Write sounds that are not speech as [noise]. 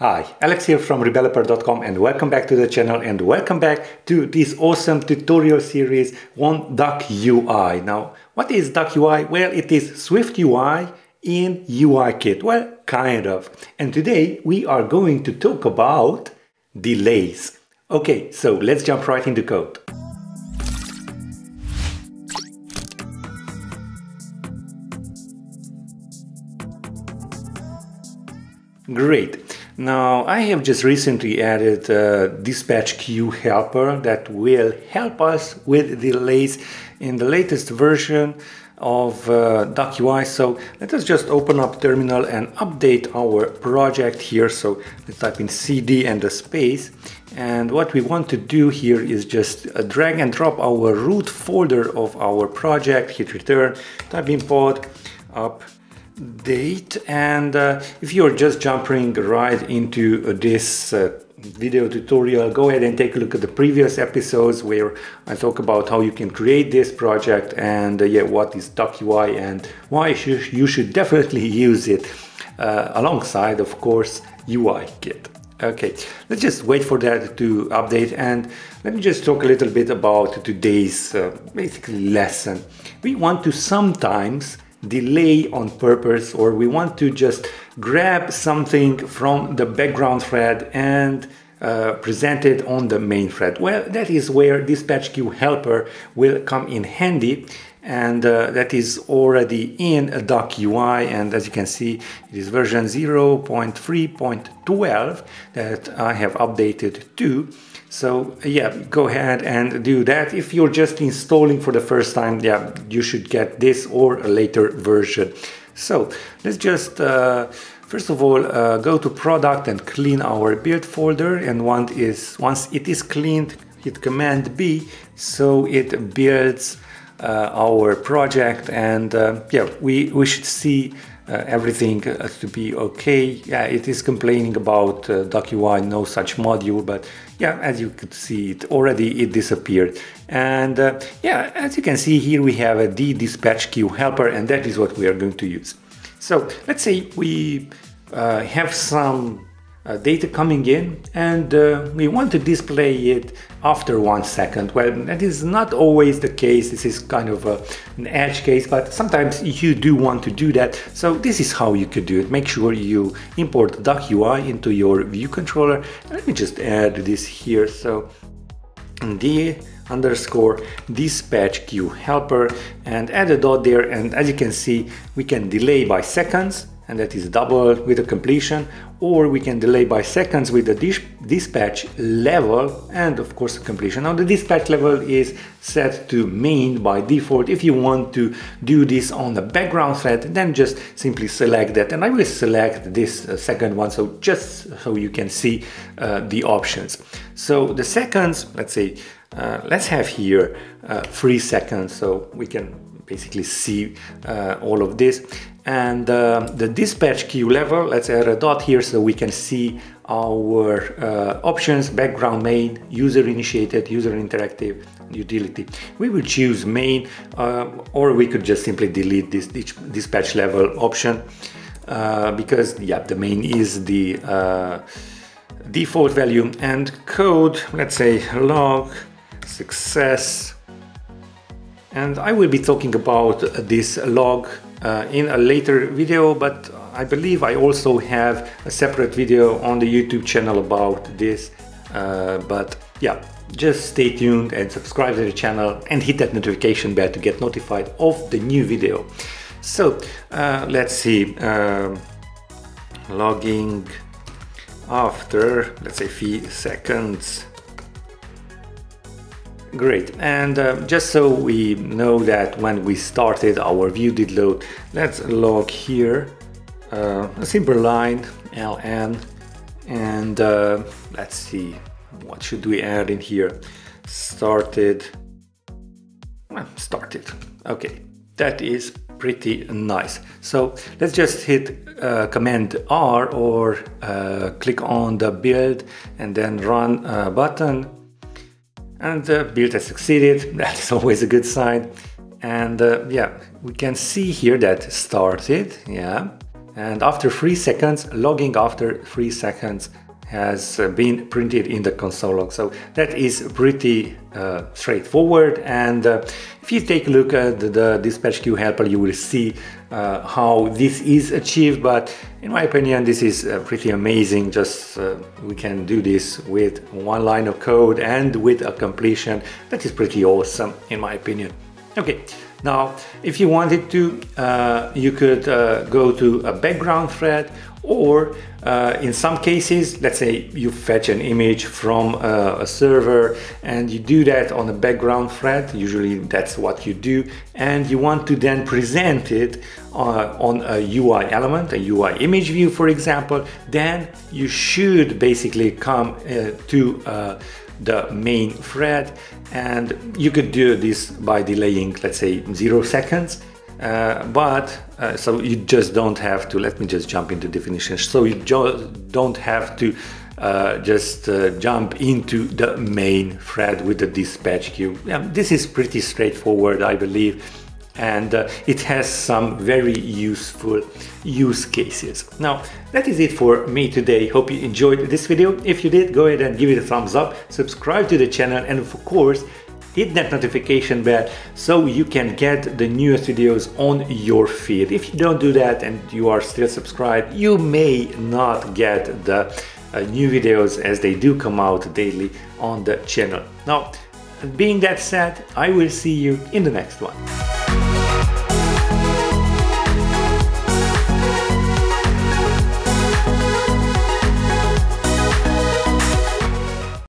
Hi, Alex here from Rebeloper.com and welcome back to the channel and welcome back to this awesome tutorial series on Duck UI. Now, what is Duck UI? Well, it is Swift UI in UIKit. Well, kind of. And today we are going to talk about delays. Okay, so let's jump right into code. Great. Now, I have just recently added a dispatch queue helper that will help us with delays in the latest version of uh, DuckUI. So let us just open up terminal and update our project here. So let's type in cd and a space. And what we want to do here is just uh, drag and drop our root folder of our project, hit return, type in pod, up, date and uh, if you're just jumping right into uh, this uh, video tutorial go ahead and take a look at the previous episodes where I talk about how you can create this project and uh, yeah what is DuckUI and why you should definitely [laughs] use it uh, alongside of course UI kit Okay, let's just wait for that to update and let me just talk a little bit about today's uh, basically lesson. We want to sometimes delay on purpose or we want to just grab something from the background thread and uh, present it on the main thread. Well, that is where dispatch queue helper will come in handy and uh, that is already in a Duck UI and as you can see it is version 0.3.12 that I have updated to so yeah, go ahead and do that. If you're just installing for the first time, yeah, you should get this or a later version. So let's just uh, first of all uh, go to product and clean our build folder. And one is once it is cleaned, hit Command B, so it builds uh, our project. And uh, yeah, we we should see uh, everything uh, to be okay. Yeah, it is complaining about uh, DuckUI, no such module, but yeah, as you could see, it already it disappeared. And uh, yeah, as you can see here, we have a D dispatch queue helper, and that is what we are going to use. So let's say we uh, have some data coming in and uh, we want to display it after one second. Well, that is not always the case. This is kind of a, an edge case, but sometimes you do want to do that. So this is how you could do it. Make sure you import Duck UI into your view controller. Let me just add this here. So the underscore dispatch queue helper and add a dot there. And as you can see, we can delay by seconds and that is double with a completion or we can delay by seconds with the dis dispatch level and of course the completion. Now the dispatch level is set to main by default. If you want to do this on the background thread then just simply select that and I will select this uh, second one so just so you can see uh, the options. So the seconds, let's say, uh, let's have here uh, three seconds so we can basically see uh, all of this and uh, the dispatch queue level, let's add a dot here so we can see our uh, options, background main, user initiated, user interactive, utility. We will choose main or we could just simply delete this dispatch level option uh, because yeah, the main is the uh, default value and code, let's say log success. And I will be talking about this log uh, in a later video, but I believe I also have a separate video on the YouTube channel about this. Uh, but yeah, just stay tuned and subscribe to the channel and hit that notification bell to get notified of the new video. So uh, let's see, um, logging after, let's say, few seconds. Great, and uh, just so we know that when we started our view did load, let's log here. Uh, a simple line ln and uh, let's see what should we add in here? Started well, started. Okay that is pretty nice. So let's just hit uh, command R or uh, click on the build and then run button and the build has succeeded. [laughs] That's always a good sign. And uh, yeah we can see here that started yeah. And after three seconds, logging after three seconds has uh, been printed in the console log. So that is pretty uh, straightforward. And uh, if you take a look at the dispatch queue helper, you will see uh, how this is achieved. But in my opinion, this is uh, pretty amazing. Just uh, we can do this with one line of code and with a completion. That is pretty awesome, in my opinion. Okay, now if you wanted to, you could go to a background thread or uh, in some cases, let's say you fetch an image from uh, a server and you do that on a background thread, usually that's what you do, and you want to then present it uh, on a UI element, a UI image view, for example, then you should basically come uh, to uh, the main thread and you could do this by delaying, let's say, zero seconds uh, but uh, so you just don't have to let me just jump into definitions so you don't have to uh, just uh, jump into the main thread with the dispatch queue. Yeah, this is pretty straightforward I believe and uh, it has some very useful use cases. Now, that is it for me today. Hope you enjoyed this video. If you did, go ahead and give it a thumbs up, subscribe to the channel, and of course, hit that notification bell so you can get the newest videos on your feed. If you don't do that and you are still subscribed, you may not get the uh, new videos as they do come out daily on the channel. Now, being that said, I will see you in the next one.